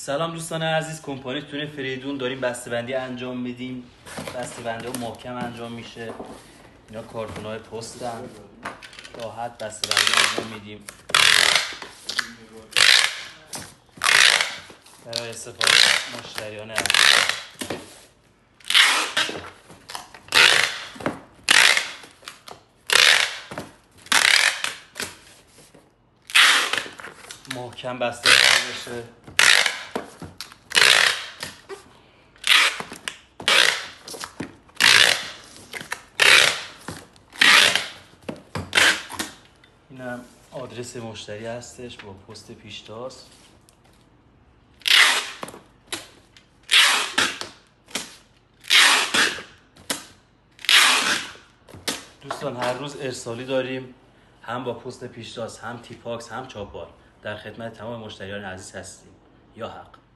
سلام دوستان عزیز کمپانی تونه فریدون. داریم بسته‌بندی انجام میدیم. بسته‌بندی ها محکم انجام میشه. اینا کارتون های پستن. راحت بسته‌بندی انجام میدیم. برای استفاده مشتریان عزیز. محکم بسته بشه اینم آدرس مشتری هستش با پست پیشتاز. دوستان هر روز ارسالی داریم هم با پست پیشتاز هم تیپاکس هم چاپار در خدمت تمام مشتریان عزیز هستیم. یا حق.